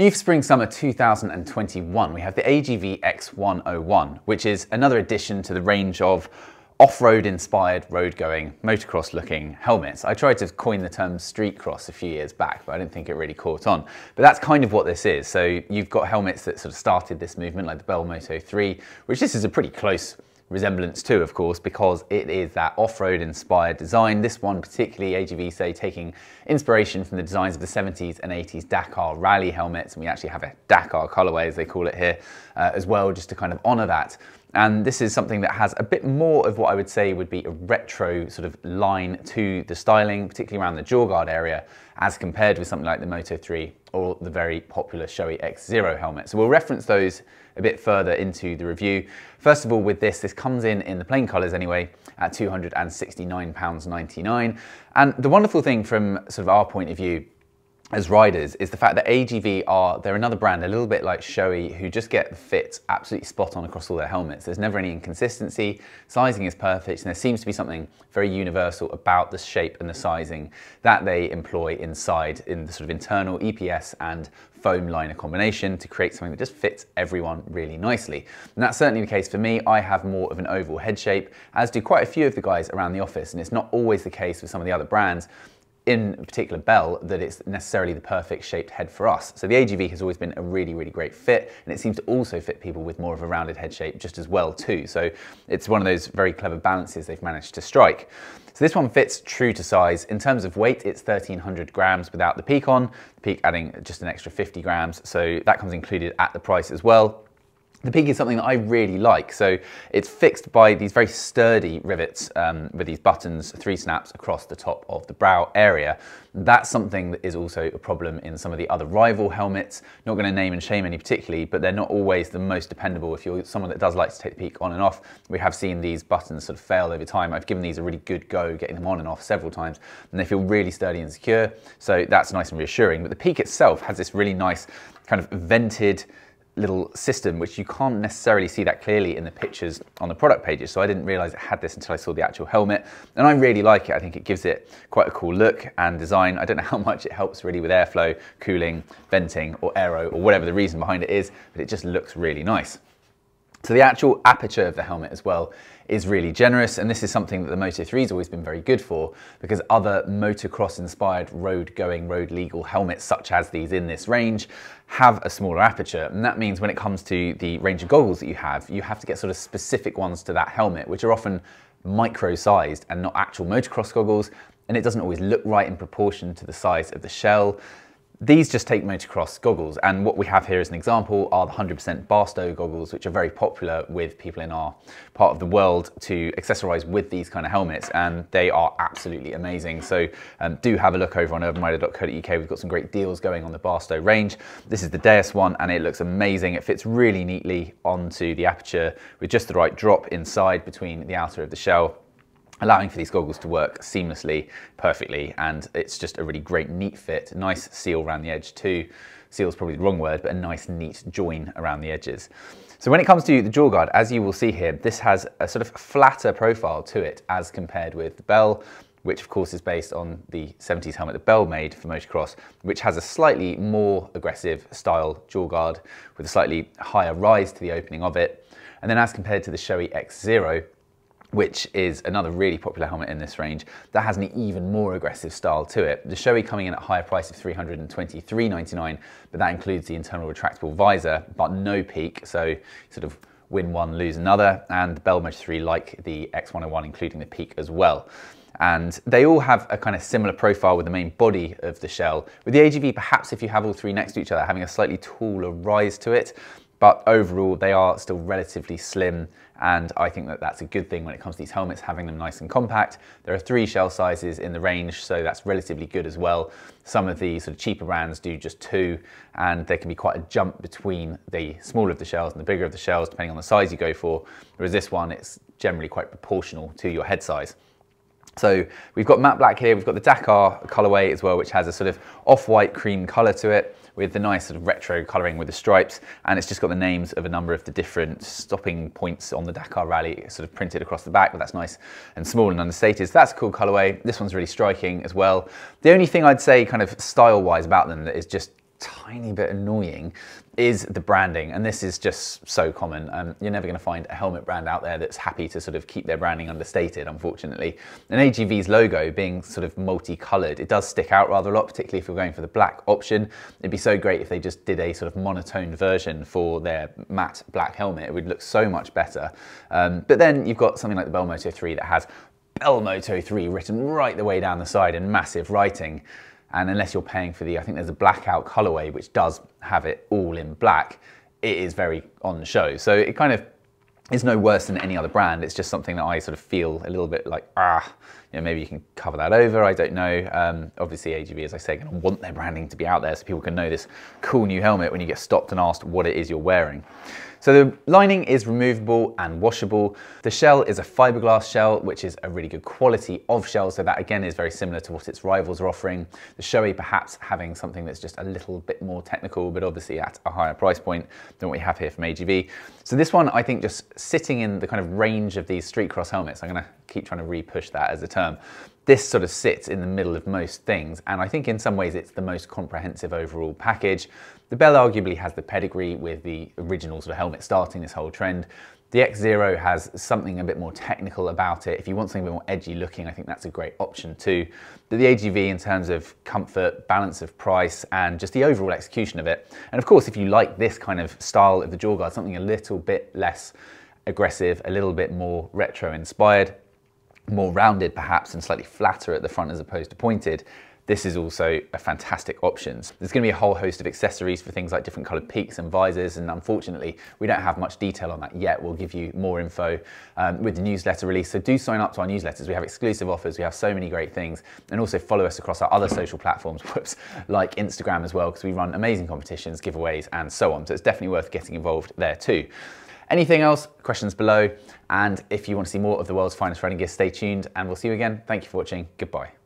New for spring summer 2021, we have the AGV X101, which is another addition to the range of off-road inspired road going motocross looking helmets. I tried to coin the term street cross a few years back, but I didn't think it really caught on. But that's kind of what this is. So you've got helmets that sort of started this movement like the Bell Moto 3, which this is a pretty close resemblance to, of course, because it is that off-road inspired design. This one particularly, AGV say, taking inspiration from the designs of the 70s and 80s Dakar rally helmets, and we actually have a Dakar colorway, as they call it here, uh, as well, just to kind of honor that. And this is something that has a bit more of what I would say would be a retro sort of line to the styling, particularly around the jaw guard area, as compared with something like the Moto 3 or the very popular Shoei EX-Zero helmet. So we'll reference those a bit further into the review. First of all, with this, this comes in in the plain colors anyway, at £269.99. And the wonderful thing from sort of our point of view as riders is the fact that AGV are, they're another brand, a little bit like Shoei, who just get the fit absolutely spot on across all their helmets. There's never any inconsistency, sizing is perfect, and there seems to be something very universal about the shape and the sizing that they employ inside in the sort of internal EPS and foam liner combination to create something that just fits everyone really nicely. And that's certainly the case for me. I have more of an oval head shape, as do quite a few of the guys around the office, and it's not always the case with some of the other brands in particular Bell that it's necessarily the perfect shaped head for us. So the AGV has always been a really, really great fit and it seems to also fit people with more of a rounded head shape just as well too. So it's one of those very clever balances they've managed to strike. So this one fits true to size. In terms of weight, it's 1300 grams without the peak on, the peak adding just an extra 50 grams. So that comes included at the price as well. The peak is something that I really like. So it's fixed by these very sturdy rivets um, with these buttons, three snaps across the top of the brow area. That's something that is also a problem in some of the other rival helmets. Not gonna name and shame any particularly, but they're not always the most dependable. If you're someone that does like to take the peak on and off, we have seen these buttons sort of fail over time. I've given these a really good go, getting them on and off several times, and they feel really sturdy and secure. So that's nice and reassuring. But the peak itself has this really nice kind of vented, little system, which you can't necessarily see that clearly in the pictures on the product pages. So I didn't realize it had this until I saw the actual helmet. And I really like it. I think it gives it quite a cool look and design. I don't know how much it helps really with airflow, cooling, venting, or aero, or whatever the reason behind it is, but it just looks really nice. So the actual aperture of the helmet as well is really generous and this is something that the Moto 3 has always been very good for because other motocross inspired road going, road legal helmets such as these in this range have a smaller aperture and that means when it comes to the range of goggles that you have, you have to get sort of specific ones to that helmet which are often micro sized and not actual motocross goggles and it doesn't always look right in proportion to the size of the shell. These just take motocross goggles, and what we have here as an example are the 100% Barstow goggles, which are very popular with people in our part of the world to accessorize with these kind of helmets, and they are absolutely amazing. So um, do have a look over on urbanrider.co.uk. We've got some great deals going on the Barstow range. This is the Deus one, and it looks amazing. It fits really neatly onto the aperture with just the right drop inside between the outer of the shell allowing for these goggles to work seamlessly, perfectly, and it's just a really great, neat fit. Nice seal around the edge too. Seal is probably the wrong word, but a nice, neat join around the edges. So when it comes to the jaw guard, as you will see here, this has a sort of flatter profile to it as compared with the Bell, which of course is based on the 70s helmet that Bell made for motocross, which has a slightly more aggressive style jaw guard with a slightly higher rise to the opening of it. And then as compared to the Shoei EX-Zero, which is another really popular helmet in this range that has an even more aggressive style to it. The Shoei coming in at a higher price of $323.99, but that includes the internal retractable visor, but no peak, so sort of win one, lose another, and the Bell Moto 3 like the X101, including the peak as well. And they all have a kind of similar profile with the main body of the shell. With the AGV, perhaps if you have all three next to each other, having a slightly taller rise to it, but overall they are still relatively slim and I think that that's a good thing when it comes to these helmets, having them nice and compact. There are three shell sizes in the range, so that's relatively good as well. Some of the sort of cheaper brands do just two, and there can be quite a jump between the smaller of the shells and the bigger of the shells, depending on the size you go for. Whereas this one, it's generally quite proportional to your head size. So we've got matte black here, we've got the Dakar colorway as well, which has a sort of off-white cream color to it with the nice sort of retro colouring with the stripes and it's just got the names of a number of the different stopping points on the Dakar Rally sort of printed across the back but that's nice and small and understated. So that's a cool colourway. This one's really striking as well. The only thing I'd say kind of style wise about them that is just tiny bit annoying is the branding. And this is just so common. Um, you're never going to find a helmet brand out there that's happy to sort of keep their branding understated, unfortunately. And AGV's logo being sort of multicolored, it does stick out rather a lot, particularly if you're going for the black option. It'd be so great if they just did a sort of monotone version for their matte black helmet. It would look so much better. Um, but then you've got something like the Bell Moto 3 that has Bell Moto 3 written right the way down the side in massive writing. And unless you're paying for the, I think there's a blackout colorway which does have it all in black, it is very on show. So it kind of is no worse than any other brand. It's just something that I sort of feel a little bit like, ah, you know, maybe you can cover that over. I don't know. Um, obviously, AGV, as I say, going to want their branding to be out there so people can know this cool new helmet when you get stopped and asked what it is you're wearing. So the lining is removable and washable. The shell is a fiberglass shell, which is a really good quality of shell. So that again is very similar to what its rivals are offering. The Shoei perhaps having something that's just a little bit more technical, but obviously at a higher price point than what we have here from AGV. So this one, I think just sitting in the kind of range of these street cross helmets, I'm gonna keep trying to re-push that as a term this sort of sits in the middle of most things, and I think in some ways it's the most comprehensive overall package. The Bell arguably has the pedigree with the original sort of helmet starting this whole trend. The EX-Zero has something a bit more technical about it. If you want something a bit more edgy looking, I think that's a great option too. But the AGV in terms of comfort, balance of price, and just the overall execution of it. And of course, if you like this kind of style of the jaw guard, something a little bit less aggressive, a little bit more retro inspired, more rounded perhaps and slightly flatter at the front as opposed to pointed, this is also a fantastic option. There's going to be a whole host of accessories for things like different colored peaks and visors, and unfortunately, we don't have much detail on that yet. We'll give you more info um, with the newsletter release. So do sign up to our newsletters. We have exclusive offers. We have so many great things, and also follow us across our other social platforms, whoops, like Instagram as well, because we run amazing competitions, giveaways, and so on. So it's definitely worth getting involved there too. Anything else, questions below. And if you want to see more of the world's finest running gear, stay tuned and we'll see you again. Thank you for watching. Goodbye.